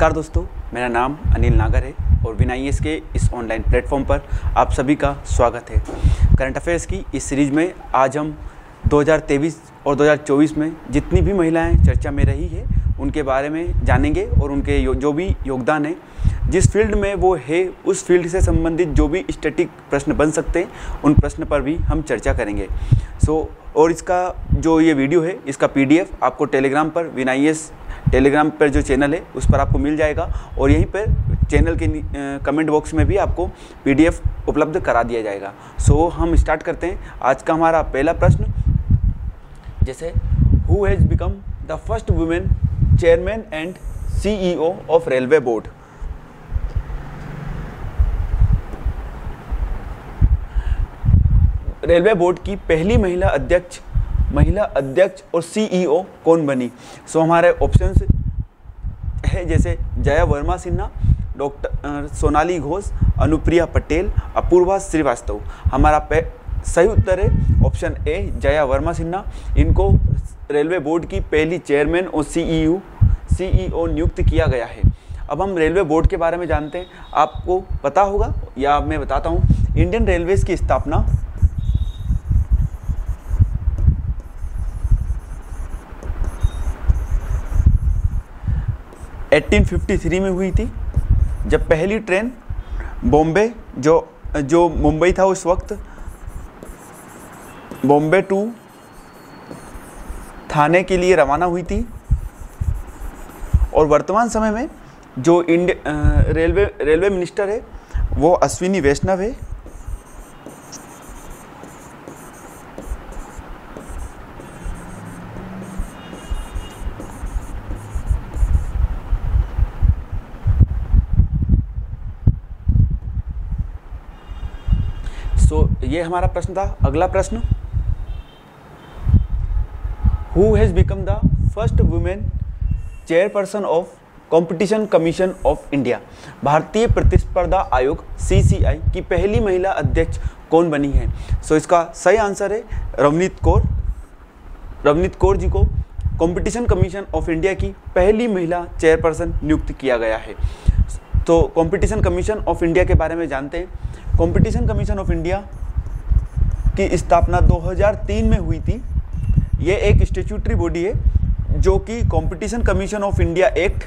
नमस्कार दोस्तों मेरा नाम अनिल नागर है और विनाई के इस ऑनलाइन प्लेटफॉर्म पर आप सभी का स्वागत है। करंट अफेयर्स की इस सीरीज़ में आज हम 2023 और 2024 में जितनी भी महिलाएँ चर्चा में रही है उनके बारे में जानेंगे और उनके जो भी योगदान है जिस फ़ील्ड में वो है उस फ़ील्ड से संबंधित जो भी स्टैटिक प्रश्न बन सकते हैं उन प्रश्न पर भी हम चर्चा करेंगे। सो so, और इसका जो ये वीडियो है इसका पीडीएफ आपको टेलीग्राम पर विनाइएस टेलीग्राम पर जो चैनल है उस पर आपको मिल जाएगा और यहीं पर चैनल के कमेंट बॉक्स में भी आपको पीडीएफ उपलब्ध करा दिया जाएगा। सो so, हम स्टार्ट करते हैं। आज का हमारा पहला प्रश्न जैसे who has become the first women chairman and CEO of railway board railway board की पहली महिला अध्यक्ष महिला अध्यक्ष और सीईओ कौन बनी? सो so, हमारे ऑप्शंस है जैसे जया वर्मा सिन्हा डॉक्टर सोनाली घोष अनुप्रिया पटेल अपूर्वा श्रीवास्तव। हमारा सही उत्तर है ऑप्शन ए जया वर्मा सिन्हा। इनको रेलवे बोर्ड की पहली चेयरमैन और सीईओ सीईओ नियुक्त किया गया है। अब हम रेलवे बोर्ड के बारे में जानते हैं। आपको पता होगा या मैं बताता हूँ। इंडियन रेलवेज़ की स्थापना 1853 में हुई थी, जब पहली ट्रेन बॉम्बे, जो जो मुंबई था उस वक्त, बॉम्बे टू थाने के लिए रवाना हुई थी। और वर्तमान समय में जो इंड रेलवे रेलवे मिनिस्टर है, वो अश्विनी वैष्णव है। ये हमारा प्रश्न था। अगला प्रश्न। Who has become the first women chairperson of competition commission of India भारतीय प्रतिस्पर्धा आयोग सीसीआई की पहली महिला अध्यक्ष कौन बनी है? सो so, इसका सही आंसर है रवनीत कौर। रवनीत कौर जी को कंपटीशन कमीशन ऑफ़ इंडिया की पहली महिला चेयरपर्सन नियुक्त किया गया है। तो कंपटीशन कमीशन ऑफ़ इंडिया के बारे में जानते हैं। कंपटीशन कमीशन ऑफ़ इंडिया की स्थापना 2003 में हुई थी। ये एक स्टेचूटरी बॉडी है, जो कि competition commission of India act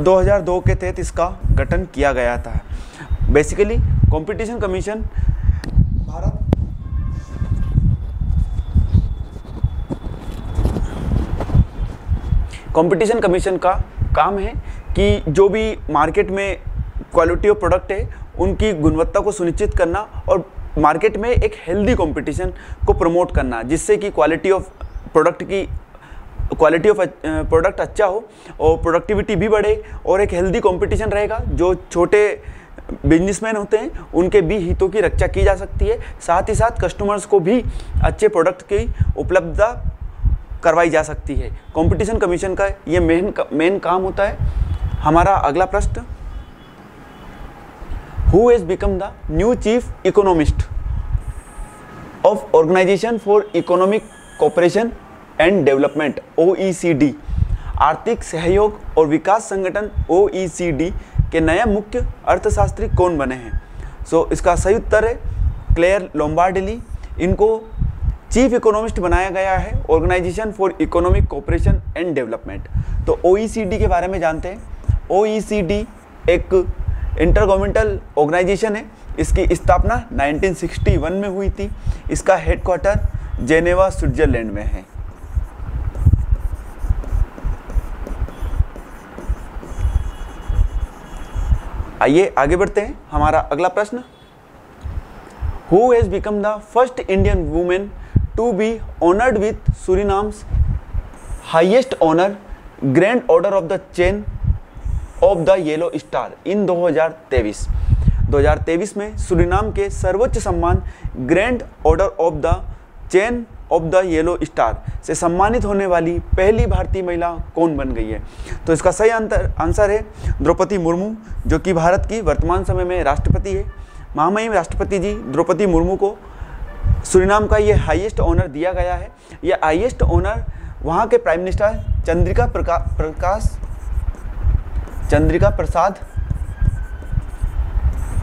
2002 के तहत इसका गठन किया गया था। Basically competition commission Bharat competition commission का काम है कि जो भी मार्केट में क्वालिटी ऑफ़ प्रोडक्ट है, उनकी गुणवत्ता को सुनिश्चित करना और मार्केट में एक हेल्दी कंपटीशन को प्रमोट करना, जिससे कि क्वालिटी ऑफ़ प्रोडक्ट की क्वालिटी ऑफ़ प्रोडक्ट अच्छा हो और प्रोडक्टिविटी भी बढ़े और एक हेल्दी कंपटीशन रहेगा। जो छोटे बिजनेसमैन होते हैं, उनके भी हितों की रक्षा की जा सकती है। साथ ही साथ कस्टमर्स को भी अच्छे प्रोडक्ट की उपलब्धता करवाई जा सकती है। कंपटीशन कमीशन का ये मेन मेन काम होता है। हमारा अगला प्रश्न who has become the new chief economist of Organization for Economic Cooperation and Development OECD आर्थिक सहयोग और विकास संगठन OECD के नए मुख्य अर्थशास्त्री कौन बने हैं? सो so, इसका सही उत्तर है क्लेयर लोम्बार्डली इनको चीफ इकोनॉमिस्ट बनाया गया है organisation for economic cooperation and development तो ओ e के बारे में जानते हैं। ओ e एक इंटर गवर्नमेंटल ऑर्गेनाइजेशन है। इसकी स्थापना 1961 में हुई थी। इसका हेडक्वार्टर जेनेवा, स्विट्जरलैंड में है। आइए आगे बढ़ते हैं। हमारा अगला प्रश्न। Who has become the first Indian women to be honoured with Suriname's highest honour grand order of the chain of the yellow star in 2023 2023 में सुरिनाम के सर्वोच्च सम्मान grand order of the chain of the yellow star से सम्मानित होने वाली पहली भारतीय महिला कौन बन गई है? तो इसका सही आंसर है द्रौपदी मुर्मू जो कि भारत की वर्तमान समय में राष्ट्रपति है। महामहिम राष्ट्रपति जी द्रौपदी मुर्मू को सुरिनाम का ये हाईएस्ट ऑनर दिया गया है। यह हाईएस्ट ऑनर वहाँ के प्राइम मिनिस्टर चंद्रिका प्रका, प्रकाश चंद्रिका प्रसाद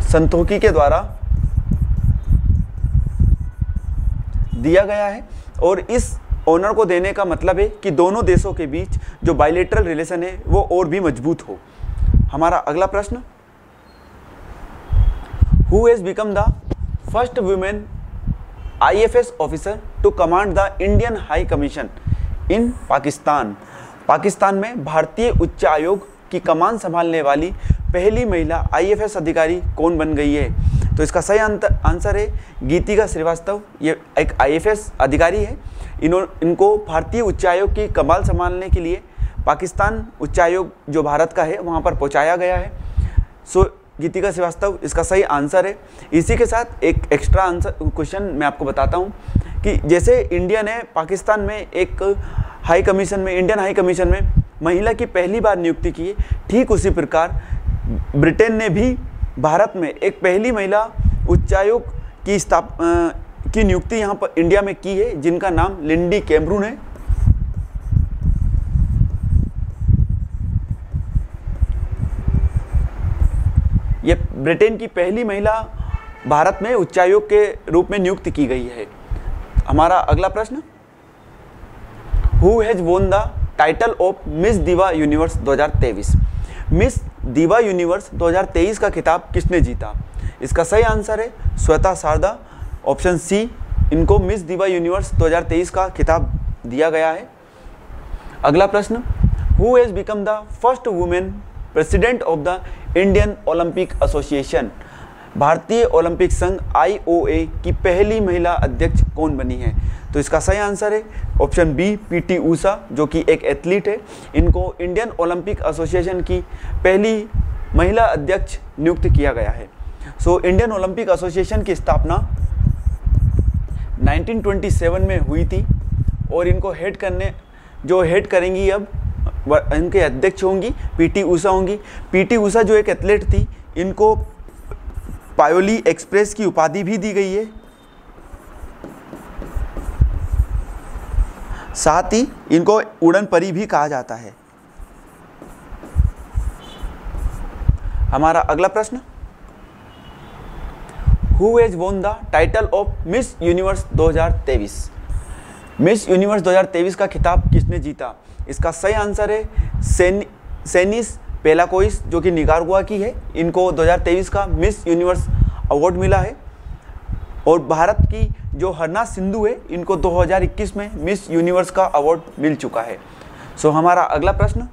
संतोखी के द्वारा दिया गया है और इस ऑनर को देने का मतलब है कि दोनों देशों के बीच जो बायलेटरल रिलेशन है, वो और भी मज़बूत हो। हमारा अगला प्रश्न। Who has become the first women IFS officer to command the Indian high commission in Pakistan Pakistan में भारतीय उच्च आयोग की कमान संभालने वाली पहली महिला आईएफएस अधिकारी कौन बन गई है? तो इसका सही आंसर है गीतिका श्रीवास्तव। ये एक आईएफएस अधिकारी है। इन्हों, इनको भारतीय उच्चायोग की कमाल संभालने के लिए पाकिस्तान उच्चायोग जो भारत का है, वहाँ पर पहुँचाया गया है। सो, गीतिका श्रीवास्तव, इसका सही आंसर है। इसी के साथ एक एक्स्ट्रा आंसर क्वेश्चन मैं आपको बताता हूँ कि जैसे इंडिया ने पाकिस्तान में एक हाई कमीशन में इंडियन हाई कमीशन में महिला की पहली बार नियुक्ति की, ठीक उसी प्रकार ब्रिटेन ने भी भारत में एक पहली महिला उच्चायोग की स्थाप की नियुक्ति यहाँ पर इंडिया में की है, जिनका नाम लिंडी कैमरून है। ये ब्रिटेन की पहली महिला भारत में उच्चायोग के रूप में नियुक्त की गई है। हमारा अगला प्रश्न। Who has won the title of Miss Diva Universe 2023 Miss Diva Universe 2023 का खिताब किसने जीता? इसका सही आंसर है श्वेता शारदा। ऑप्शन सी, इनको मिस दिवा यूनिवर्स 2023 का खिताब दिया गया है। अगला प्रश्न who has become the first women president of the Indian Olympic association भारतीय ओलंपिक संघ आईओए की पहली महिला अध्यक्ष कौन बनी है? तो इसका सही आंसर है ऑप्शन बी पीटी ऊषा, जो कि एक एथलीट है। इनको इंडियन ओलंपिक एसोसिएशन की पहली महिला अध्यक्ष नियुक्त किया गया है। सो, इंडियन ओलंपिक एसोसिएशन की स्थापना 1927 में हुई थी और इनको हेड करने, जो हेड करेंगी अब इनके अध्यक्ष होंगी, पीटी ऊषा होंगी। पीटी ऊषा जो एक एथलीट थी, इनको पायोली एक्सप्रेस की उपाधि भी दी गई है। साथ ही इनको उड़न परी भी कहा जाता है। हमारा अगला प्रश्न। Who has won the title of Miss Universe 2023 Miss Universe 2023 का खिताब किसने जीता? इसका सही आंसर है सेन, सेनिस पेलाकोइस, जो कि निकारगुआ की है। इनको 2023 का मिस यूनिवर्स अवार्ड मिला है। और भारत की जो हरना सिंधु है इनको 2021 में मिस यूनिवर्स का अवार्ड मिल चुका है। सो so, हमारा अगला प्रश्न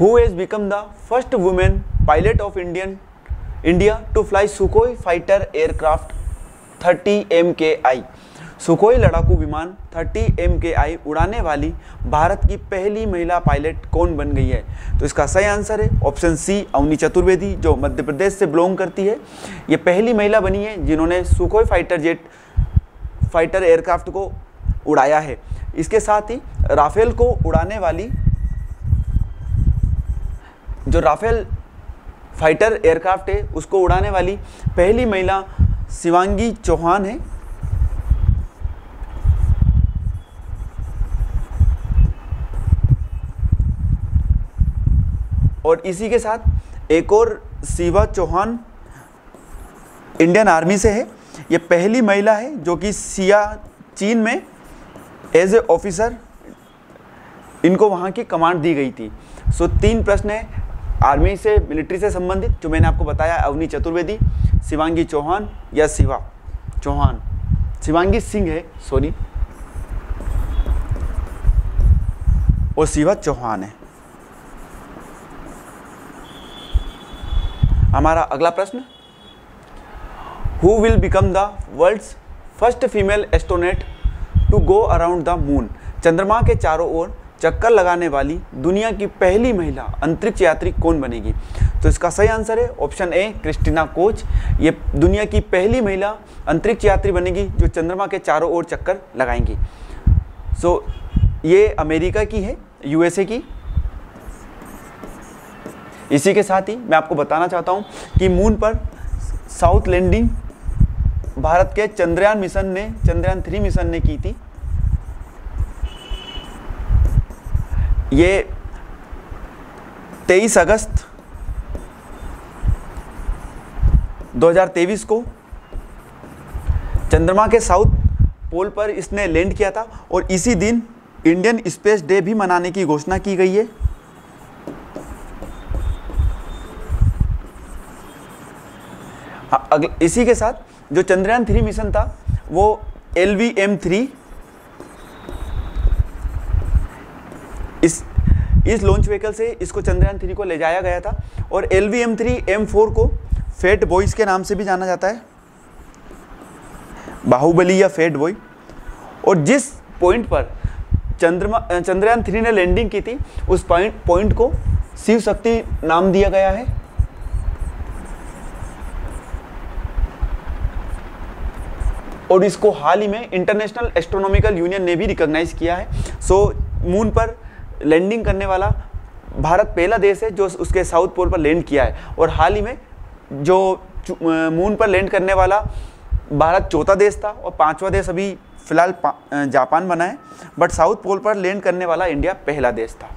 who has become the first women pilot of Indian India to fly Sukhoi fighter aircraft 30 M K I Sukhoi लड़ाकू विमान 30 एम के आई उड़ाने वाली भारत की पहली महिला पायलट कौन बन गई है? तो इसका सही आंसर है ऑप्शन सी अवनी चतुर्वेदी, जो मध्य प्रदेश से बिलोंग करती है। ये पहली महिला बनी है जिन्होंने Sukhoi fighter jet, fighter aircraft को उड़ाया है। इसके साथ ही राफेल को उड़ाने वाली, जो राफेल फाइटर एयरक्राफ्ट है, उसको उड़ाने वाली पहली महिला शिवांगी चौहान है। और इसी के साथ एक और शिवा चौहान इंडियन आर्मी से है। ये पहली महिला है जो कि सिया चीन में एज ए ऑफिसर इनको वहाँ की कमांड दी गई थी। सो तीन प्रश्न है आर्मी से मिलिट्री से संबंधित, जो मैंने आपको बताया, अवनी चतुर्वेदी, शिवांगी चौहान या शिवा चौहान। शिवांगी सिंह है सॉरी और शिवा चौहान है। हमारा अगला प्रश्न? Who will become the world's first female astronaut to go around the moon चंद्रमा के चारों ओर चक्कर लगाने वाली दुनिया की पहली महिला अंतरिक्ष यात्री कौन बनेगी? तो इसका सही आंसर है ऑप्शन ए क्रिस्टीना कोच ये दुनिया की पहली महिला अंतरिक्ष यात्री बनेगी जो चंद्रमा के चारों ओर चक्कर लगाएँगी। सो so, ये अमेरिका की है यूएसए की। इसी के साथ ही मैं आपको बताना चाहता हूँ कि मून पर साउथ लैंडिंग भारत के चंद्रयान मिशन ने, चंद्रयान थ्री मिशन ने की थी। ये तेईस अगस्त 2023 को चंद्रमा के साउथ पोल पर इसने लैंड किया था और इसी दिन इंडियन स्पेस डे भी मनाने की घोषणा की गई है। इसी के साथ जो चंद्रयान थ्री मिशन था, वो एल वी एम थ्री, इस इस लॉन्च व्हीकल से इसको चंद्रयान थ्री को ले जाया गया था और L V M three, M four को फेट बॉयज़ के नाम से भी जाना जाता है। बाहुबली या फेट बॉय और जिस पॉइंट पर चंद्रमा, चंद्रयान थ्री ने लैंडिंग की थी, उस पॉइंट पॉइंट को शिव शक्ति नाम दिया गया है। और इसको हाल ही में इंटरनेशनल एस्ट्रोनॉमिकल यूनियन ने भी रिकॉग्नाइज किया है। सो मून पर लैंडिंग करने वाला भारत पहला देश है जो उसके साउथ पोल पर लैंड किया है। और हाल ही में जो मून पर लैंड करने वाला भारत चौथा देश था और पांचवा देश अभी फ़िलहाल जापान बना है। बट साउथ पोल पर लैंड करने वाला इंडिया पहला देश था।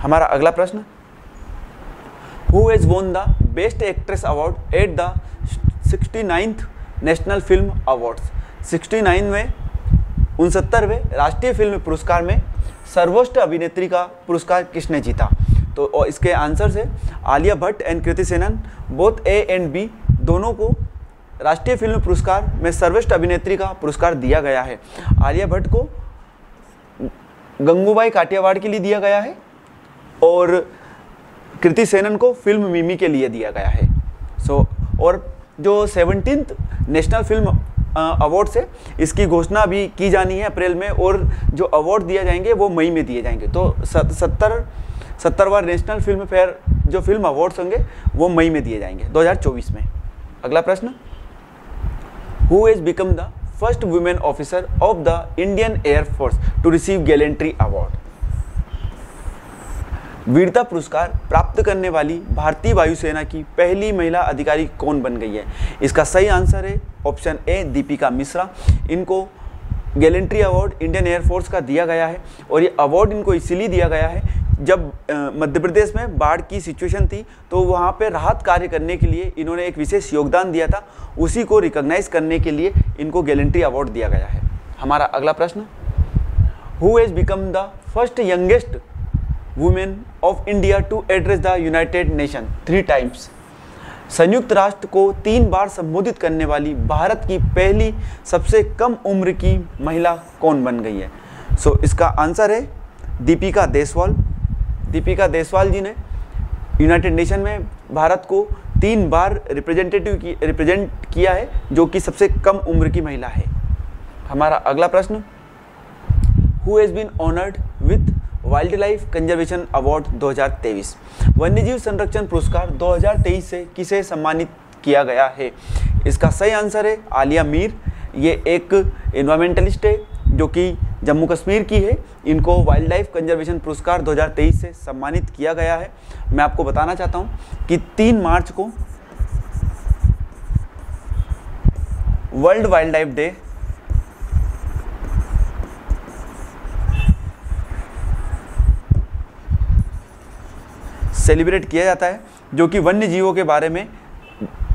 हमारा अगला प्रश्न। Who is won the best actress award at the sixty national film awards sixty nine में उनसत्तरवें राष्ट्रीय फ़िल्म पुरस्कार में सर्वोच्च अभिनेत्री का पुरस्कार किसने जीता? तो इसके आंसर से Alia Bhatt and Kriti Sanon both A and B दोनों को राष्ट्रीय फ़िल्म पुरस्कार में सर्वोच्च अभिनेत्री का पुरस्कार दिया गया है। आलिया भट्ट को गंगूबाई काटियावाड़ के लिए दिया गया है और कृति सेनन को फ़िल्म मिमी के लिए दिया गया है। सो so, और जो सेवनटीन नेशनल फ़िल्म अवार्ड से। इसकी घोषणा भी की जानी है अप्रैल में और जो अवार्ड दिए जाएँगे वो मई में दिए जाएँगे। तो सत्तर, सत्तरवा नेशनल फ़िल्म फेयर जो फ़िल्म अवार्ड्स होंगे, वो मई में दिए जाएँगे 2024 में। अगला प्रश्न। Who is become the first women officer of the Indian air force to receive gallantry award वीरता पुरस्कार प्राप्त करने वाली भारतीय वायुसेना की पहली महिला अधिकारी कौन बन गई है? इसका सही आंसर है ऑप्शन ए, दीपिका मिश्रा। इनको गैलेंट्री अवार्ड इंडियन एयरफोर्स का दिया गया है और ये अवार्ड इनको इसीलिए दिया गया है जब मध्य प्रदेश में बाढ़ की सिचुएशन थी तो वहाँ पे राहत कार्य करने के लिए इन्होंने एक विशेष योगदान दिया था। उसी को रिकॉग्नाइज करने के लिए इनको गैलेंट्री अवार्ड दिया गया है। हमारा अगला प्रश्न who has become the first youngest women of India to address the United Nation three times संयुक्त राष्ट्र को तीन बार संबोधित करने वाली भारत की पहली सबसे कम उम्र की महिला कौन बन गई है? सो so, इसका आंसर है दीपिका देसवाल। दीपिका देसवाल जी ने यूनाइटेड नेशन में भारत को तीन बार रिप्रेजेंटेटिव की रिप्रेजेंट किया है जो कि सबसे कम उम्र की महिला है। हमारा अगला प्रश्न। Who has been honoured with wildlife conservation award 2023 वन्यजीव संरक्षण पुरस्कार 2023 से किसे सम्मानित किया गया है? इसका सही आंसर है आलिया मीर। ये एक इन्वायरमेंटलिस्ट है, जो कि जम्मू कश्मीर की है। इनको वाइल्ड लाइफ कंजर्वेशन पुरस्कार 2023 से सम्मानित किया गया है। मैं आपको बताना चाहता हूँ कि 3 मार्च को world wildlife day celebrate किया जाता है, जो कि वन्य जीवों के बारे में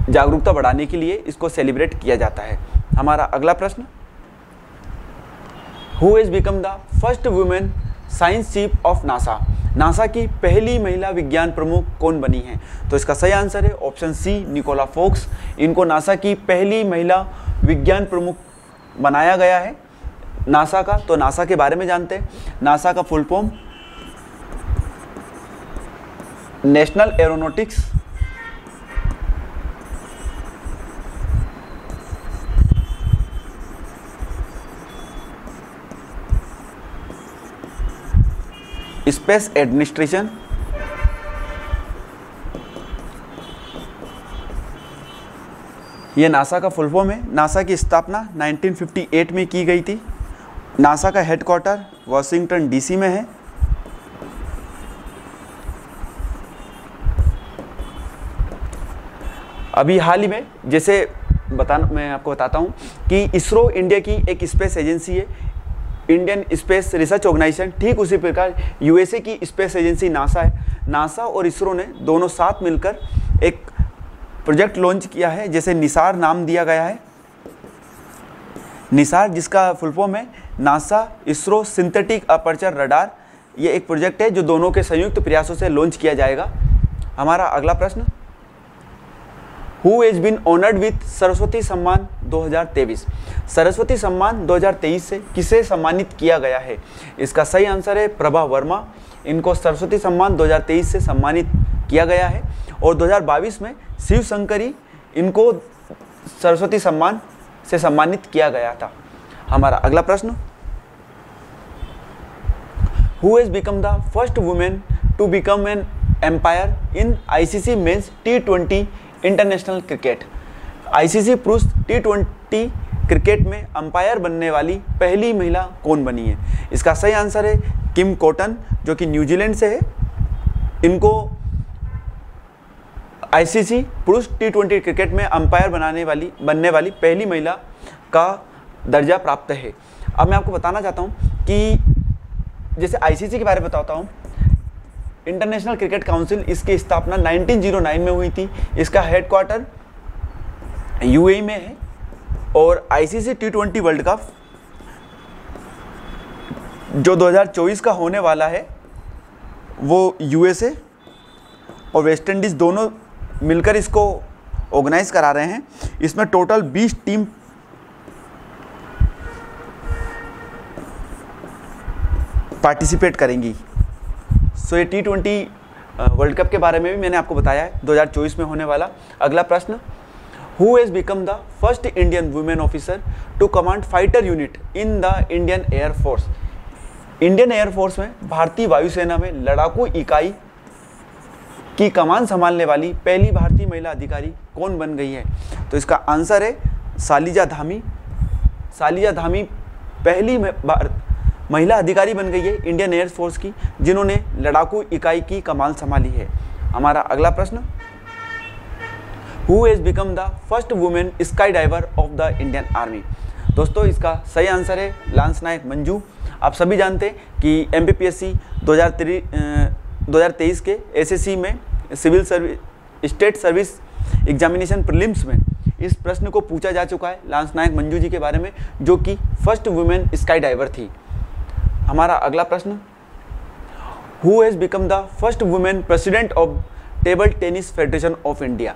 जागरूकता बढ़ाने के लिए इसको सेलिब्रेट किया जाता है। हमारा अगला प्रश्न। Who is become the first women science chief of NASA NASA की पहली महिला विज्ञान प्रमुख कौन बनी है? तो इसका सही आंसर है ऑप्शन सी निकोला फोक्स इनको नासा की पहली महिला विज्ञान प्रमुख बनाया गया है। नासा का तो नासा के बारे में जानते हैं। नासा का full form national aeronautics. Space administration. ये नासा का फुल फॉर्म है। नासा की स्थापना 1958 में की गई थी। नासा का हेडक्वार्टर वाशिंगटन डीसी में है। अभी हाल ही में, जैसे बता मैं आपको बताता हूँ कि इसरो इंडिया की एक स्पेस एजेंसी है, इंडियन स्पेस रिसर्च ऑर्गेनाइजेशन, ठीक उसी प्रकार यूएसए की स्पेस एजेंसी नासा है। नासा और इसरो ने दोनों साथ मिलकर एक प्रोजेक्ट लॉन्च किया है, जैसे निसार नाम दिया गया है। निसार, जिसका फुल फॉर्म है NASA ISRO synthetic aperture radar, ये एक प्रोजेक्ट है जो दोनों के संयुक्त प्रयासों से लॉन्च किया जाएगा। हमारा अगला प्रश्न who is been honoured with Saraswati Samman 2023 Saraswati सम्मान 2023 से किसे सम्मानित किया गया है? इसका सही आंसर है प्रभा वर्मा। इनको सरस्वती सम्मान 2023 से सम्मानित किया गया है। और 2022 में शिव शंकरी, इनको सरस्वती सम्मान से सम्मानित किया गया था। हमारा अगला प्रश्न। Who has become the first women to become an umpire in ICC men's T twenty international cricket. ICC पुरुष टी ट्वेंटी क्रिकेट में अंपायर बनने वाली पहली महिला कौन बनी है? इसका सही आंसर है किम कॉटन, जो कि न्यूजीलैंड से है। इनको आईसीसी पुरुष टी ट्वेंटी क्रिकेट में अंपायर बनाने वाली, बनने वाली पहली महिला का दर्जा प्राप्त है। अब मैं आपको बताना चाहता हूँ कि जैसे आईसीसी के बारे में बताता हूँ इंटरनेशनल क्रिकेट काउंसिल इसकी स्थापना 1909 में हुई थी। इसका हेडक्वार्टर यूएई में है और ICC T twenty world cup जो 2024 का होने वाला है, वो यूएसए और वेस्ट इंडीज़ दोनों मिलकर इसको ऑर्गेनाइज करा रहे हैं। इसमें टोटल 20 टीम पार्टिसिपेट करेंगी। सो ये टी ट्वेंटी वर्ल्ड कप के बारे में भी मैंने आपको बताया है 2024 में होने वाला अगला प्रश्न। Who has become the first Indian women officer to command fighter unit in the Indian air force Indian air force में भारतीय वायुसेना में लड़ाकू इकाई की कमान संभालने वाली पहली भारतीय महिला अधिकारी कौन बन गई है? तो इसका आंसर है सालिजा धामी। सालिजा धामी पहली महिला अधिकारी बन गई है इंडियन एयरफोर्स की, जिन्होंने लड़ाकू इकाई की कमाल संभाली है। हमारा अगला प्रश्न। Who has become the first women skydiver of the Indian army दोस्तों, इसका सही आंसर है लांस नायक मंजू। आप सभी जानते हैं कि M P P S C दो हज़ार तेईस के एसएससी में civil service state service examination prelims में इस प्रश्न को पूछा जा चुका है लांस नायक मंजू जी के बारे में, जो कि फ़र्स्ट वुमेन स्काई डाइवर थी। हमारा अगला प्रश्न who has become the first women president of table tennis federation of India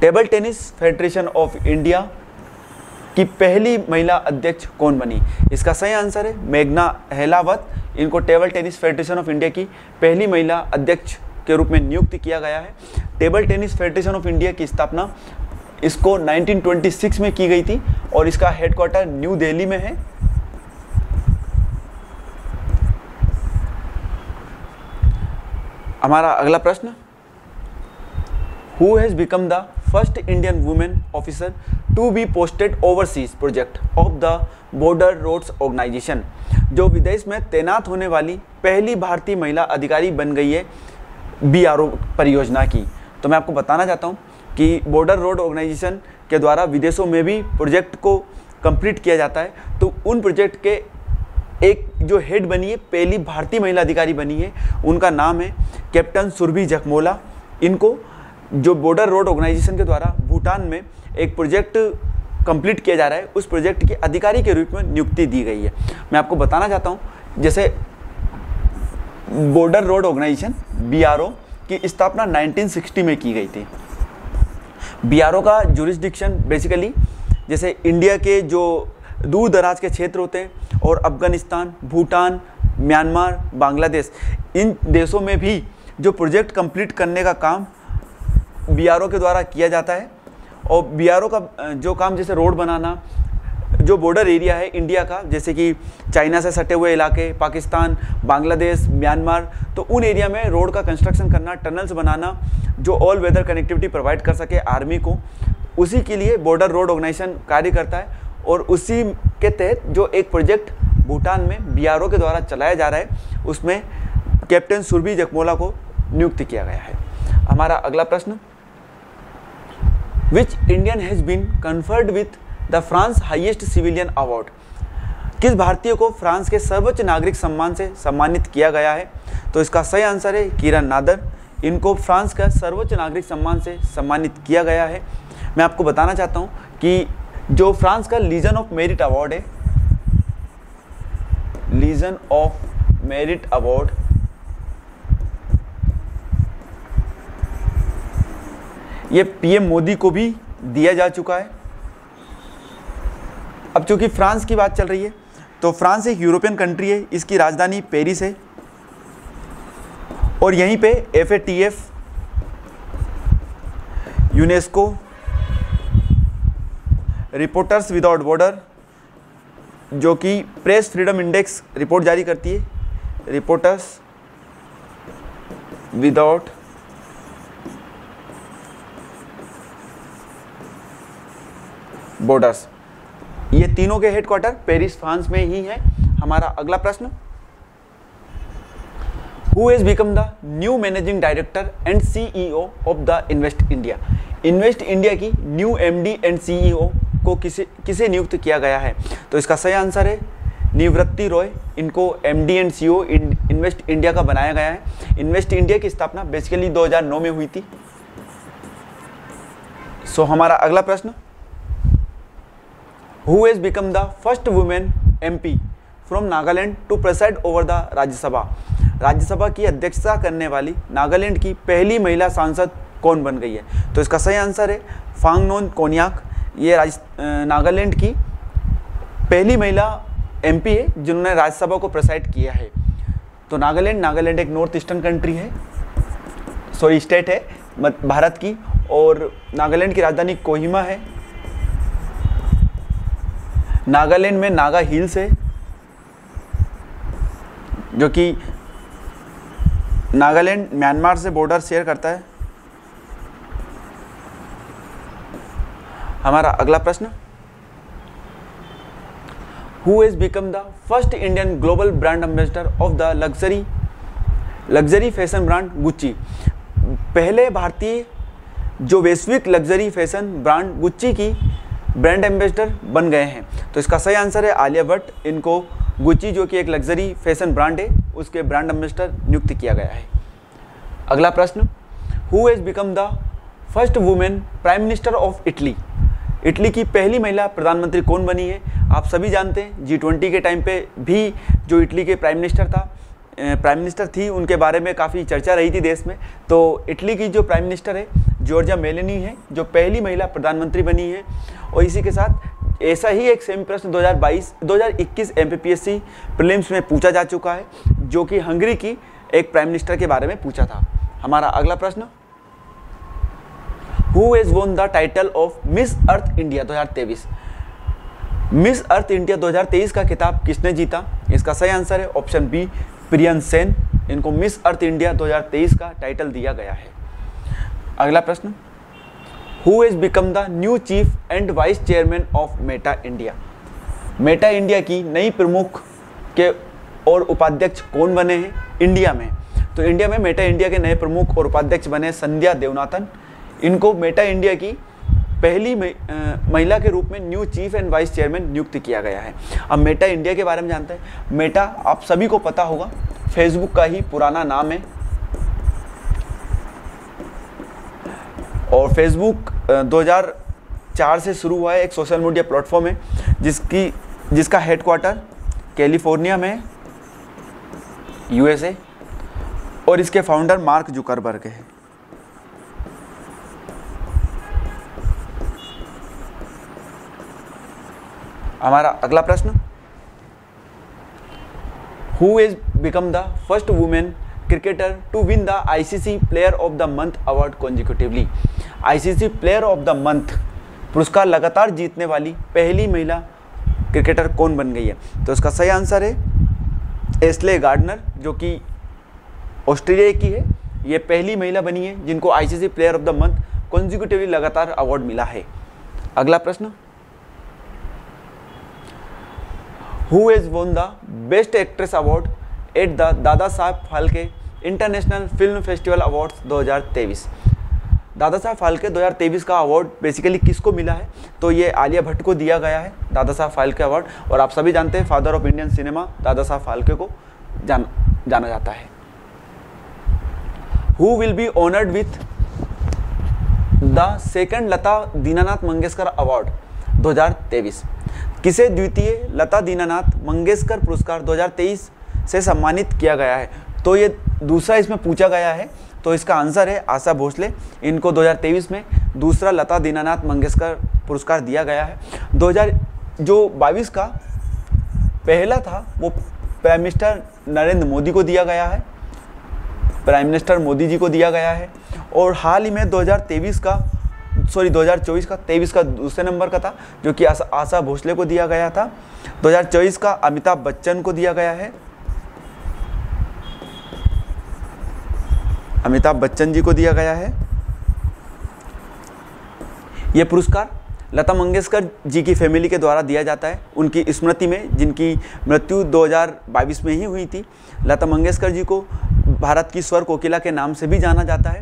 table tennis federation of India की पहली महिला अध्यक्ष कौन बनी? इसका सही आंसर है मेघना हेलावत इनको table tennis federation of India की पहली महिला अध्यक्ष के रूप में नियुक्त किया गया है। Table tennis federation of India की स्थापना इसको 1926 में की गई थी और इसका हेडक्वार्टर न्यू दिल्ली में है। हमारा अगला प्रश्न who has become the first Indian women officer to be posted overseas project of the border roads organisation जो विदेश में तैनात होने वाली पहली भारतीय महिला अधिकारी बन गई है बी परियोजना की। तो मैं आपको बताना चाहता हूँ कि बॉर्डर रोड ऑर्गेनाइजेशन के द्वारा विदेशों में भी प्रोजेक्ट को कंप्लीट किया जाता है। तो उन प्रोजेक्ट के एक जो हेड बनी है, पहली भारतीय महिला अधिकारी बनी है, उनका नाम है कैप्टन सुरभि जखमोला। इनको जो बॉर्डर रोड ऑर्गेनाइजेशन के द्वारा भूटान में एक प्रोजेक्ट कंप्लीट किया जा रहा है, उस प्रोजेक्ट के अधिकारी के रूप में नियुक्ति दी गई है। मैं आपको बताना चाहता हूँ, जैसे बॉर्डर रोड ऑर्गेनाइजेशन BRO की स्थापना 1960 में की गई थी। BRO का जुरिस्डिक्शन बेसिकली जैसे इंडिया के जो दूर दराज के क्षेत्र होते हैं और अफ़गानिस्तान, भूटान, म्यांमार, बांग्लादेश, इन देशों में भी जो प्रोजेक्ट कंप्लीट करने का काम बीआरओ के द्वारा किया जाता है और बीआरओ का जो काम जैसे रोड बनाना, जो बॉर्डर एरिया है इंडिया का, जैसे कि चाइना से सटे हुए इलाके, पाकिस्तान, बांग्लादेश, म्यांमार तो उन एरिया में रोड का कंस्ट्रक्शन करना, टनल्स बनाना, जो ऑल वेदर कनेक्टिविटी प्रोवाइड कर सके आर्मी को, उसी के लिए बॉर्डर रोड ऑर्गेनाइजेशन कार्य करता है। और उसी के तहत जो एक प्रोजेक्ट भूटान में बीआरओ के द्वारा चलाया जा रहा है, उसमें कैप्टन सुरभि जकमोला को नियुक्त किया गया है। हमारा अगला प्रश्न which Indian has been conferred with the France highest civilian award किस भारतीय को फ्रांस के सर्वोच्च नागरिक सम्मान से सम्मानित किया गया है? तो इसका सही आंसर है किरण नादर। इनको फ्रांस का सर्वोच्च नागरिक सम्मान से सम्मानित किया गया है। मैं आपको बताना चाहता हूँ कि जो फ्रांस का लीजन ऑफ़ मेरिट अवार्ड है। लीजन ऑफ़ मेरिट अवार्ड ये पीएम मोदी को भी दिया जा चुका है। अब चूँकि फ्रांस की बात चल रही है तो फ्रांस एक यूरोपियन कंट्री है, इसकी राजधानी पेरिस है। और यहीं पे F A T F UNESCO reporters without border, जो कि प्रेस फ्रीडम इंडेक्स रिपोर्ट जारी करती है। Reporters without borders. ये तीनों के हेडक्वार्टर पेरिस, फ्रांस में ही है। हमारा अगला प्रश्न। Who is become the new managing director and CEO of the invest India invest India की न्यू एमडी एंड सीईओ को किसे किसे नियुक्त किया गया है? तो इसका सही आंसर है निवृत्ति रॉय। इनको M D and C O invest India का बनाया गया है। इन्वेस्ट इंडिया की स्थापना बेसिकली 2009 में हुई थी। सो so, हमारा अगला प्रश्न। Who has become the first women MP from Nagaland to preside over the Rajya Sabha Rajya Sabha की अध्यक्षता करने वाली नागालैंड की पहली महिला सांसद कौन बन गई है? तो इसका सही आंसर है फांगनोन कोनियाक। ये राज नागालैंड की पहली महिला एमपी है, जिन्होंने राज्यसभा को प्रेसाइड किया है। तो नागालैंड नागालैंड एक नॉर्थ ईस्टर्न कंट्री है सॉरी स्टेट है भारत की, और नागालैंड की राजधानी कोहिमा है। नागालैंड में नागा हिल्स है, जो कि नागालैंड, म्यांमार से बॉर्डर शेयर करता है। हमारा अगला प्रश्न। Who is become the first Indian global brand ambassador of the luxury luxury fashion brand Gucci पहले भारतीय, जो वैश्विक लग्जरी फ़ैशन ब्रांड गुच्ची की ब्रांड एम्बेसडर बन गए हैं। तो इसका सही आंसर है आलिया भट्ट। इनको गुच्ची जो कि एक लग्जरी फ़ैशन ब्रांड है, उसके ब्रांड एम्बेसडर नियुक्त किया गया है। अगला प्रश्न। Who has become the first women prime minister of Italy Italy की पहली महिला प्रधानमंत्री कौन बनी है? आप सभी जानते हैं जी ट्वेंटी के टाइम पे भी जो इटली के प्राइम मिनिस्टर था प्राइम मिनिस्टर थी, उनके बारे में काफ़ी चर्चा रही थी देश में। तो इटली की जो प्राइम मिनिस्टर है जॉर्जिया मेलेनी है, जो पहली महिला प्रधानमंत्री बनी है। और इसी के साथ ऐसा ही एक सेम प्रश्न 2022 2021 एमपीपीएससी प्रीलिम्स में पूछा जा चुका है, जो कि हंगरी की एक प्राइम मिनिस्टर के बारे में पूछा था। हमारा अगला प्रश्न who is won the title of Miss Earth India 2023 Miss Earth India 2023 का खिताब किसने जीता? इसका सही आंसर है ऑप्शन बी प्रियन सेन। इनको मिस अर्थ इंडिया 2023 का टाइटल दिया गया है। अगला प्रश्न। Who is become the new chief and vice chairman of Meta India Meta India की नई प्रमुख के और उपाध्यक्ष कौन बने हैं? इंडिया में। तो इंडिया में मेटा इंडिया के नए प्रमुख और उपाध्यक्ष बने संध्या देवनाथन। इनको मेटा इंडिया की पहली महिला के रूप में new chief and vice chairman नियुक्त किया गया है। अब मेटा इंडिया के बारे में जानते हैं। मेटा आप सभी को पता होगा, फेसबुक का ही पुराना नाम है। और फेसबुक 2004 से शुरू हुआ है, एक सोशल मीडिया प्लेटफॉर्म है, जिसकी, जिसका हेडक्वार्टर कैलिफ़ोर्निया में यूएसए। और इसके फाउंडर मार्क जुकरबर्ग है। हमारा अगला प्रश्न। Who is become the first women cricketer to win the ICC player of the month award consecutively ICC player of the month पुरस्कार लगातार जीतने वाली पहली महिला क्रिकेटर कौन बन गई है? तो इसका सही आंसर है एस्ले गार्डनर जो कि ऑस्ट्रेलिया की है। ये पहली महिला बनी है जिनको ICC player of the month consecutively लगातार अवार्ड मिला है। अगला प्रश्न। Who is won the best actress award at the Dada Saheb Phalke international film festival awards 2023 Dada Saheb Phalke 2023 का अवार्ड बेसिकली किसको मिला है? तो ये आलिया भट्ट को दिया गया है दादा साहब फाल्के अवार्ड और आप सभी जानते हैं फादर ऑफ़ इंडियन सिनेमा दादा साहब फाल्के को जान, जाना जाता है। Who will be honoured with the second Lata Dinanath Mangeshkar award 2023 किसे द्वितीय? लता दीनानाथ मंगेशकर पुरस्कार 2023 से सम्मानित किया गया है। तो ये दूसरा इसमें पूछा गया है तो इसका आंसर है आशा भोसले। इनको 2023 में दूसरा लता दीनानाथ मंगेशकर पुरस्कार दिया गया है। 2000 जो 22 का पहला था, वो प्राइम मिनिस्टर नरेंद्र मोदी को दिया गया है। प्राइम मिनिस्टर मोदी जी को दिया गया है। और हाल ही में 2023 का सॉरी 2024 का 23 का दूसरे नंबर का था, जो कि आशा आशा भोसले को दिया गया था। 2024 का अमिताभ बच्चन को दिया गया है। अमिताभ बच्चन जी को दिया गया है। ये पुरस्कार लता मंगेशकर जी की फैमिली के द्वारा दिया जाता है। उनकी स्मृति में, जिनकी मृत्यु 2022 में ही हुई थी, लता मंगेशकर जी को भारत की स्वर कोकिला के नाम से भी जाना जाता है।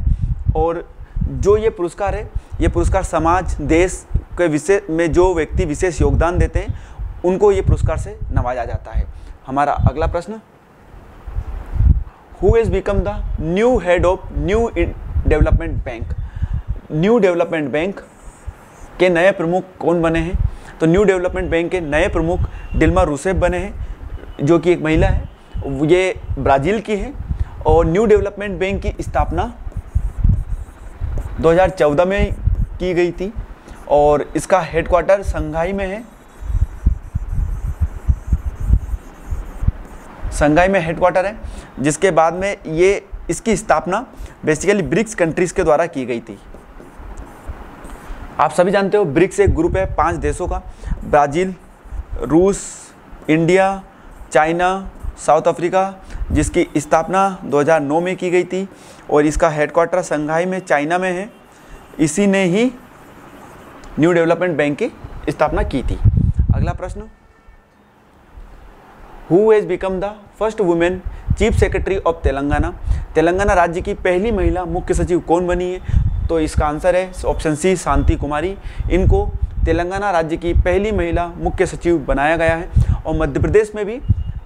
और जो ये पुरस्कार है, ये पुरस्कार समाज, देश के विषय में जो व्यक्ति विशेष योगदान देते हैं, उनको ये पुरस्कार से नवाजा जाता है। हमारा अगला प्रश्न। Who is become the new head of new development bank new development bank के नए प्रमुख कौन बने हैं? तो न्यू डेवलपमेंट बैंक के नए प्रमुख डिल्मा रूसेफ बने हैं, जो कि एक महिला है। ये ब्राज़ील की है और न्यू डेवलपमेंट बैंक की स्थापना 2014 में की गई थी और इसका हेडक्वार्टर संघाई में है। संघाई में हेडक्वार्टर है, जिसके बाद में ये इसकी स्थापना बेसिकली ब्रिक्स कंट्रीज़ के द्वारा की गई थी। आप सभी जानते हो ब्रिक्स एक ग्रुप है पाँच देशों का, ब्राज़ील, रूस, इंडिया, चाइना, साउथ अफ्रीका, जिसकी स्थापना 2009 में की गई थी। और इसका हेडक्वार्टर संघाई में चाइना में है। इसी ने ही न्यू डेवलपमेंट बैंक की स्थापना की थी। अगला प्रश्न। Who has become the first women chief secretary of Telangana Telangana राज्य की पहली महिला मुख्य सचिव कौन बनी है? तो इसका आंसर है ऑप्शन सी शांति कुमारी। इनको तेलंगाना राज्य की पहली महिला मुख्य सचिव बनाया गया है। और मध्य प्रदेश में भी,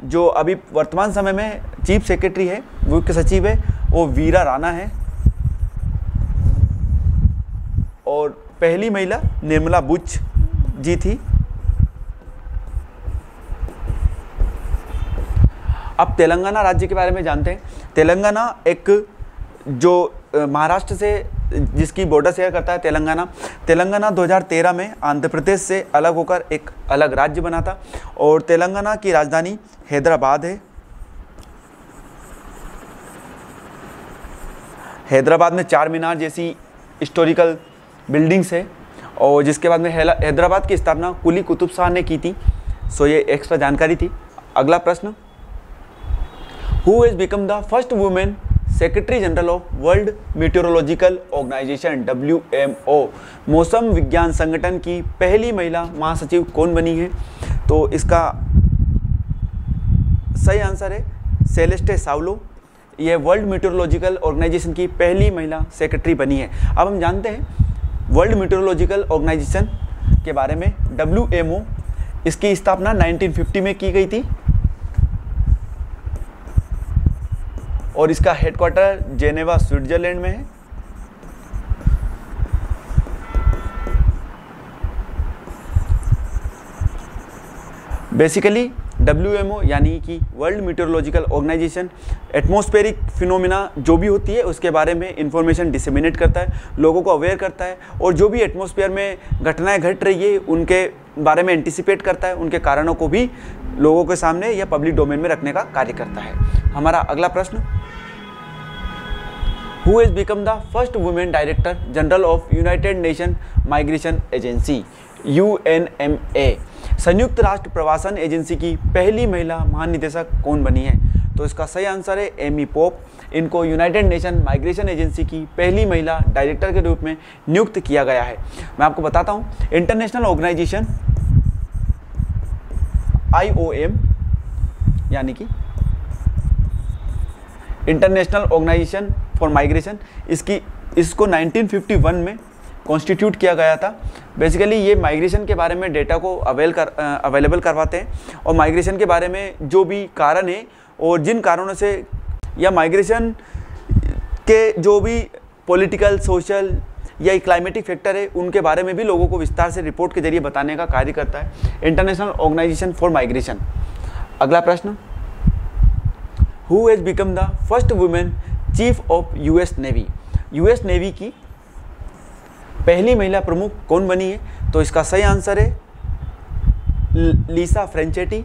जो अभी वर्तमान समय में चीफ सेक्रेटरी है, मुख्य सचिव है वो वीरा राणा है। और पहली महिला निर्मला बुच जी थी। अब तेलंगाना राज्य के बारे में जानते हैं। तेलंगाना एक जो महाराष्ट्र से, जिसकी बॉर्डर शेयर करता है तेलंगाना तेलंगाना 2013 में आंध्र प्रदेश से अलग होकर एक अलग राज्य बना था। और तेलंगाना की राजधानी हैदराबाद है। हैदराबाद में चार मीनार जैसी हिस्टोरिकल बिल्डिंग्स है और जिसके बाद में हैदराबाद की स्थापना कुली कुतुब शाह ने की थी। सो ये एक्स्ट्रा जानकारी थी। अगला प्रश्न। Who is become the first women secretary general of world meteorological organization WMO मौसम विज्ञान संगठन की पहली महिला महासचिव कौन बनी है? तो इसका सही आंसर है सेलेस्टे सावलो ये वर्ल्ड मीटेरोलॉजिकल ऑर्गेनाइजेशन की पहली महिला सेक्रेटरी बनी है। अब हम जानते हैं वर्ल्ड मीटरोलॉजिकल ऑर्गेनाइजेशन के बारे में डब्ल्यू इसकी स्थापना 1950 में की गई थी। और इसका हेडक्वार्टर जेनेवा, स्विट्जरलैंड में है। बेसिकली डब्ल्यूएमओ यानी कि world meteorological organization atmospheric phenomena जो भी होती है, उसके बारे में इंफॉर्मेशन डिसमिनेट करता है, लोगों को अवेयर करता है, और जो भी एटमॉस्फेयर में घटनाएँ घट रही है, उनके बारे में एंटिसिपेट करता है, उनके कारणों को भी लोगों के सामने या पब्लिक डोमेन में रखने का कार्य करता है। हमारा अगला प्रश्न। Who is become the first women director general of United Nation migration agency UNMA संयुक्त राष्ट्र प्रवासन एजेंसी की पहली महिला महानिदेशक कौन बनी है? तो इसका सही आंसर है एमी पोप। इनको यूनाइटेड नेशन माइग्रेशन एजेंसी की पहली महिला डायरेक्टर के रूप में नियुक्त किया गया है। मैं आपको बताता हूँ, इंटरनेशनल ऑर्गेनाइजेशन आईओएम यानी कि इंटरनेशनल ऑर्गेनाइजेशन फॉर माइग्रेशन, इसकी, इसको 1951 में कॉन्स्टिट्यूट किया गया था। बेसिकली ये माइग्रेशन के बारे में डेटा को अवेल कर अवेलेबल करवाते हैं और माइग्रेशन के बारे में जो भी कारण है और जिन कारणों से या माइग्रेशन के जो भी पॉलिटिकल सोशल या क्लाइमेटिक फैक्टर है, उनके बारे में भी लोगों को विस्तार से रिपोर्ट के ज़रिए बताने का कार्य करता है। इंटरनेशनल ऑर्गेनाइजेशन फॉर माइग्रेशन अगला प्रश्न। Who has become the first women chief of US navy US navy की पहली महिला प्रमुख कौन बनी है? तो इसका सही आंसर है लीसा फ्रेंचेटी।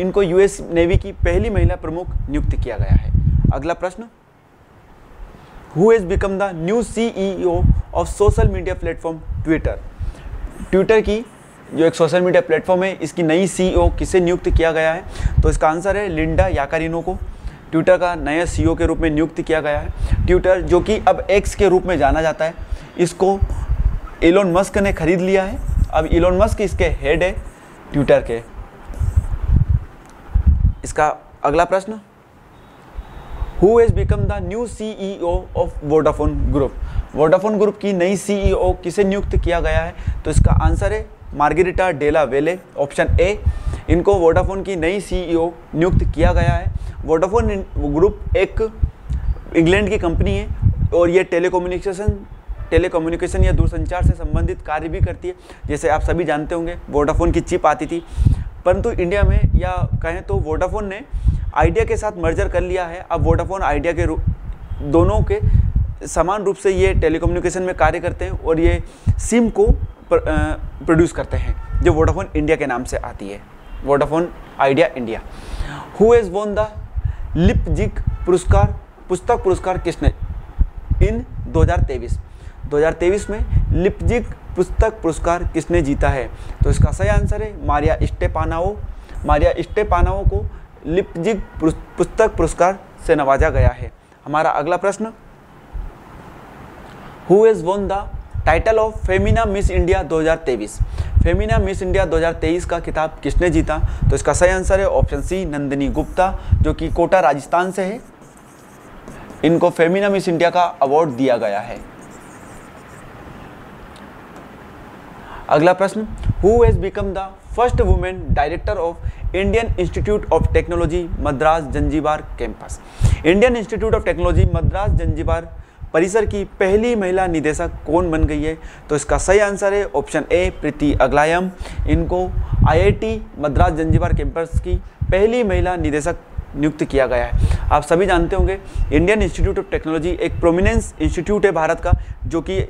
इनको यूएस नेवी की पहली महिला प्रमुख नियुक्त किया गया है। अगला प्रश्न। Who has become the new CEO of social media platform Twitter Twitter की जो एक सोशल मीडिया प्लेटफॉर्म है, इसकी नई सीईओ किसे नियुक्त किया गया है? तो इसका आंसर है लिंडा याकारिनो को। ट्विटर का नया सीईओ के रूप में नियुक्त किया गया है। ट्विटर जो कि अब एक्स के रूप में जाना जाता है, इसको इलोन मस्क ने खरीद लिया है। अब इलोन मस्क इसके हेड है ट्विटर के। इसका अगला प्रश्न? Who has become the new CEO of Vodafone group Vodafone group की नई सीईओ किसे नियुक्त किया गया है? तो इसका आंसर है मार्गेरिटा डेला वेले ऑप्शन ए इनको वोडाफोन की नई सीईओ नियुक्त किया गया है। वोडाफोन ग्रुप एक इंग्लैंड की कंपनी है और ये टेलीकम्युनिकेशन टेलीकम्युनिकेशन या दूरसंचार से संबंधित कार्य भी करती है। जैसे आप सभी जानते होंगे वोडाफोन की चिप आती थी। परंतु इंडिया में या कहें तो वोडाफोन ने आइडिया के साथ मर्जर कर लिया है। अब वोडाफोन आइडिया के दोनों के समान रूप से ये टेलीकम्युनिकेशन में कार्य करते हैं और ये सिम को प्रोड्यूस करते हैं, जो वोडाफोन इंडिया के नाम से आती है। Vodafone Idea India who is won the Leipzig पुरस्कार पुस्तक पुरस्कार किसने? इन 2023 2023 में लिपजिक पुस्तक पुरस्कार किसने जीता है? तो इसका सही आंसर है मारिया स्टेपानाओ। मारिया स्टेपानाओ को लिपजिक पुस्तक पुरस्कार से नवाजा गया है। हमारा अगला प्रश्न। Who is won the title of Femina Miss India 2023 Femina Miss India 2023 का खिताब किसने जीता? तो इसका सही आंसर है ऑप्शन सी नंदिनी गुप्ता, जो कि कोटा, राजस्थान से है। इनको फेमिना मिस इंडिया का अवार्ड दिया गया है। अगला प्रश्न who has become the first women director of Indian Institute of Technology Madras Zanzibar campus Indian Institute of Technology Madras Zanzibar परिसर की पहली महिला निदेशक कौन बन गई है? तो इसका सही आंसर है ऑप्शन ए प्रीति अगलायम। इनको आईआईटी मद्रास जंजीबार कैंपस की पहली महिला निदेशक नियुक्त किया गया है। आप सभी जानते होंगे इंडियन इंस्टीट्यूट ऑफ़ टेक्नोलॉजी एक प्रोमिनेंस इंस्टीट्यूट है भारत का, जो कि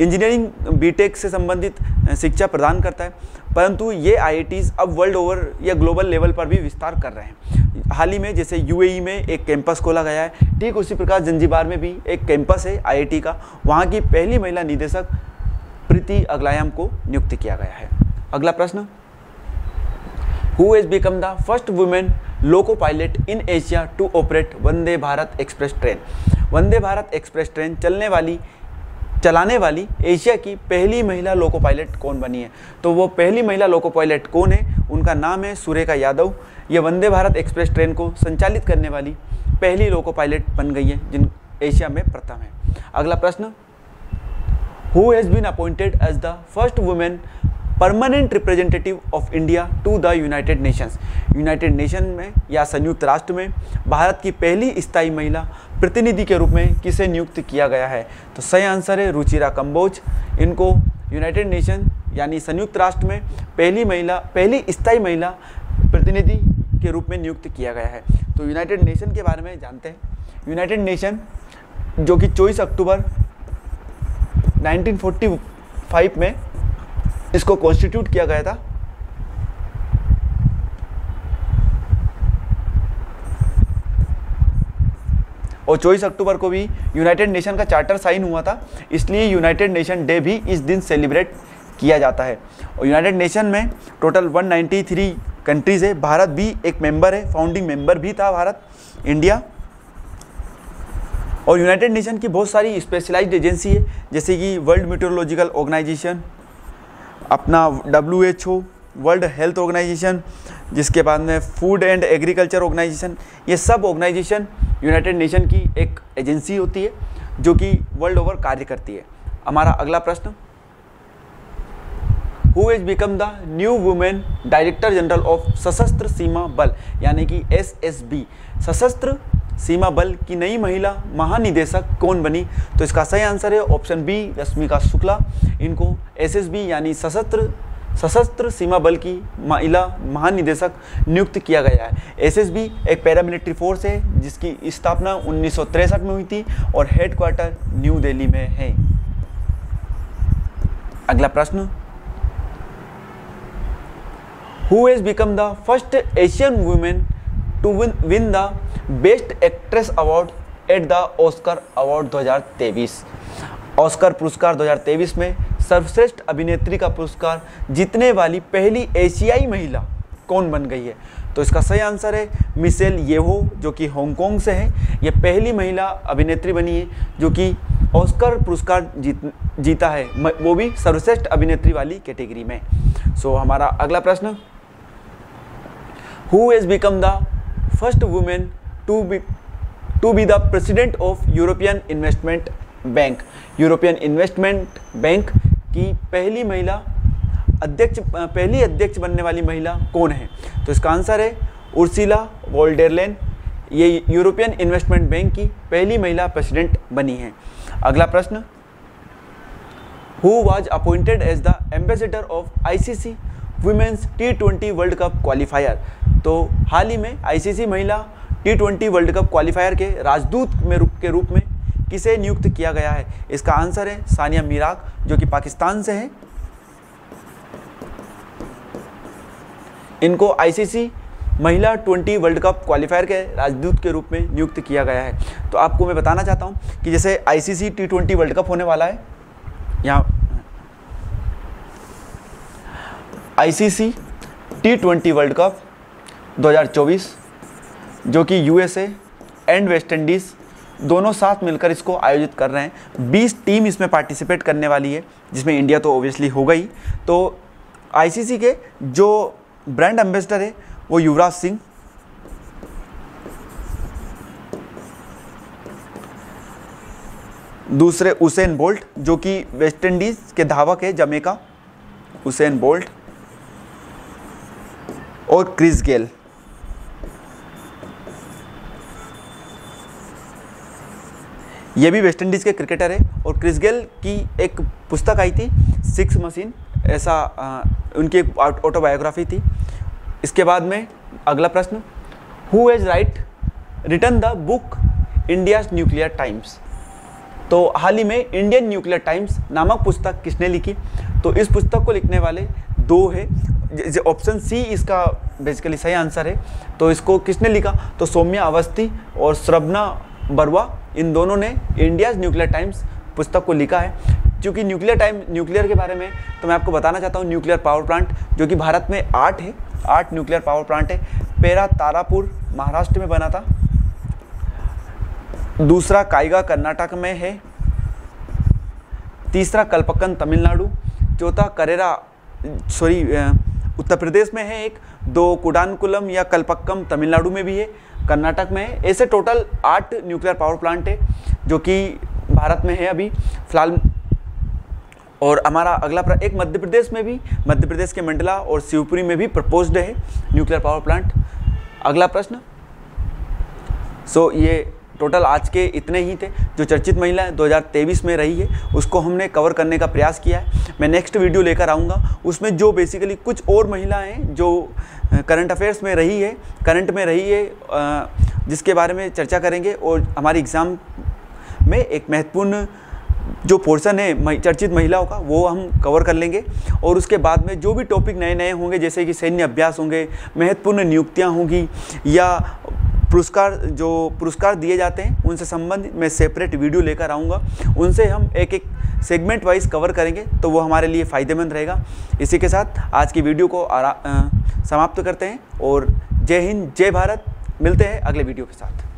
इंजीनियरिंग बीटेक से संबंधित शिक्षा प्रदान करता है। परंतु ये आई अब वर्ल्ड ओवर या ग्लोबल लेवल पर भी विस्तार कर रहे हैं। हाल ही में जैसे यूएई में एक कैंपस खोला गया है, ठीक उसी प्रकार जंजीबार में भी एक कैंपस है आईआईटी का। वहाँ की पहली महिला निदेशक प्रीति अगलायाम को नियुक्त किया गया है। अगला प्रश्न। Who has become the first women loco pilot in Asia to operate Vande Bharat express train Vande Bharat express train चलने वाली चलाने वाली एशिया की पहली महिला लोको पायलट कौन बनी है? तो वो पहली महिला लोको पायलट कौन है? उनका नाम है सुरेखा यादव। ये वंदे भारत एक्सप्रेस ट्रेन को संचालित करने वाली पहली लोको पायलट बन गई है, जिन एशिया में प्रथम है। अगला प्रश्न। Who has been appointed as the first women permanent representative of India to the United Nations United Nation में या संयुक्त राष्ट्र में भारत की पहली स्थायी महिला प्रतिनिधि के रूप में किसे नियुक्त किया गया है? तो सही आंसर है रुचिरा कंबोज। इनको यूनाइटेड नेशन यानी संयुक्त राष्ट्र में पहली महिला, पहली स्थायी महिला प्रतिनिधि के रूप में नियुक्त किया गया है। तो यूनाइटेड नेशन के बारे में जानते हैं। यूनाइटेड नेशन जो कि चौबीस अक्टूबर 1945 में इसको कॉन्स्टिट्यूट किया गया था। और चौबीस अक्टूबर को भी यूनाइटेड नेशन का चार्टर साइन हुआ था, इसलिए यूनाइटेड नेशन डे भी इस दिन सेलिब्रेट किया जाता है। और यूनाइटेड नेशन में टोटल 193 कंट्रीज़ है, भारत भी एक मेंबर है, फाउंडिंग मेंबर भी था भारत, इंडिया। और यूनाइटेड नेशन की बहुत सारी स्पेशलाइज्ड एजेंसी है, जैसे कि वर्ल्ड मीटरोलॉजिकल ऑर्गेनाइजेशन, अपना W H O, world health organization जिसके बाद में फ़ूड एंड एग्रीकल्चर ऑर्गेनाइजेशन ये सब ऑर्गेनाइजेशन यूनाइटेड नेशन की एक एजेंसी होती है, जो कि वर्ल्ड ओवर कार्य करती है। हमारा अगला प्रश्न who is become the new women director general of Sashastra Seema Bal, यानी कि एस एस बी सशस्त्र सीमा बल की नई महिला महानिदेशक कौन बनी? तो इसका सही आंसर है ऑप्शन बी रश्मिका शुक्ला। इनको एसएसबी यानी सशस्त्र सशस्त्र सीमा बल की महिला महानिदेशक नियुक्त किया गया है। एसएसबी एक पैरामिलिट्री फोर्स है, जिसकी स्थापना उन्नीस में हुई थी और हेडक्वार्टर न्यू दिल्ली में है। अगला प्रश्न। Who has become the first Asian women to win the best actress award at the Oscar award 2023 Oscar पुरस्कार 2023 में सर्वश्रेष्ठ अभिनेत्री का पुरस्कार जीतने वाली पहली एशियाई महिला कौन बन गई है? तो इसका सही आंसर है मिसेल येहो जो कि हांगकांग से है। ये पहली महिला अभिनेत्री बनी है जो कि ऑस्कर पुरस्कार जीत जीता है। वो भी सर्वश्रेष्ठ अभिनेत्री वाली कैटेगरी में। सो so, हमारा अगला प्रश्न। Who has become the first women to be to be the president of European investment bank European investment bank की पहली महिला अध्यक्ष, पहली अध्यक्ष बनने वाली महिला कौन है? तो इसका आंसर है उर्सिला वोल्डेरलेन। ये यूरोपियन इन्वेस्टमेंट बैंक की पहली महिला प्रेसिडेंट बनी है। अगला प्रश्न। Who was appointed as the ambassador of ICC women's T twenty world cup qualifier तो हाल ही में आईसीसी महिला T twenty world cup qualifier के राजदूत में के रूप में किसे नियुक्त किया गया है? इसका आंसर है सानिया मीराक, जो कि पाकिस्तान से है। इनको आईसीसी महिला 20 वर्ल्ड कप क्वालिफायर के राजदूत के रूप में नियुक्त किया गया है। तो आपको मैं बताना चाहता हूँ कि जैसे ICC T twenty world cup होने वाला है, यहाँ ICC T twenty world cup 2024 जो कि यूएसए एंड वेस्ट इंडीज़ दोनों साथ मिलकर इसको आयोजित कर रहे हैं। 20 टीम इसमें पार्टिसिपेट करने वाली है, जिसमें इंडिया तो ओबियसली हो गई। तो आईसीसी के जो ब्रांड एम्बेसडर है, वो युवराज सिंह। दूसरे उसेन बोल्ट, जो कि वेस्ट इंडीज के धावक है जमेका उसेन बोल्ट और क्रिस गेल। ये भी वेस्ट इंडीज़ के क्रिकेटर है और क्रिस गेल की एक पुस्तक आई थी सिक्स मशीन ऐसा उनकी एक ऑटोबायोग्राफी थी। इसके बाद में अगला प्रश्न who has write written the book India's nuclear times तो हाल ही में इंडियन न्यूक्लियर टाइम्स नामक पुस्तक किसने लिखी? तो इस पुस्तक को लिखने वाले दो है। ऑप्शन सी इसका बेसिकली सही आंसर है। तो इसको किसने लिखा? तो सौम्या अवस्थी और श्रवना बरुआ, इन दोनों ने इंडियाज न्यूक्लियर टाइम्स पुस्तक को लिखा है। क्योंकि न्यूक्लियर टाइम न्यूक्लियर के बारे में तो मैं आपको बताना चाहता हूँ न्यूक्लियर पावर प्लांट जो कि भारत में आठ है, आठ न्यूक्लियर पावर प्लांट है। पेरा तारापुर महाराष्ट्र में बना था। दूसरा काइगा कर्नाटक में है। तीसरा कलपक्कन तमिलनाडु। चौथा करेरा सॉरी उत्तर प्रदेश में है एक। दो कुडानकुलम या कलपक्कम तमिलनाडु में भी है। कर्नाटक में है। ऐसे टोटल आठ न्यूक्लियर पावर प्लांट है जो कि भारत में है अभी फ़िलहाल। और हमारा अगला एक मध्य प्रदेश में भी मध्य प्रदेश के मंडला और शिवपुरी में भी प्रपोज्ड है न्यूक्लियर पावर प्लांट अगला प्रश्न। सो so, ये टोटल आज के इतने ही थे, जो चर्चित महिला 2023 में रही है, उसको हमने कवर करने का प्रयास किया है। मैं नेक्स्ट वीडियो लेकर आऊँगा, उसमें जो बेसिकली कुछ और महिलाएँ जो करंट अफेयर्स में रही है करंट में रही है जिसके बारे में चर्चा करेंगे, और हमारी एग्ज़ाम में एक महत्वपूर्ण जो पोर्सन है चर्चित महिलाओं का, वो हम कवर कर लेंगे। और उसके बाद में जो भी टॉपिक नए नए होंगे, जैसे कि सैन्य अभ्यास होंगे, महत्वपूर्ण नियुक्तियाँ होंगी, या पुरस्कार, जो पुरस्कार दिए जाते हैं, उनसे संबंधित मैं सेपरेट वीडियो लेकर आऊँगा। उनसे हम एक एक सेगमेंट वाइज कवर करेंगे तो वो हमारे लिए फ़ायदेमंद रहेगा। इसी के साथ आज की वीडियो को समाप्त करते हैं और जय हिंद, जय भारत। मिलते हैं अगले वीडियो के साथ।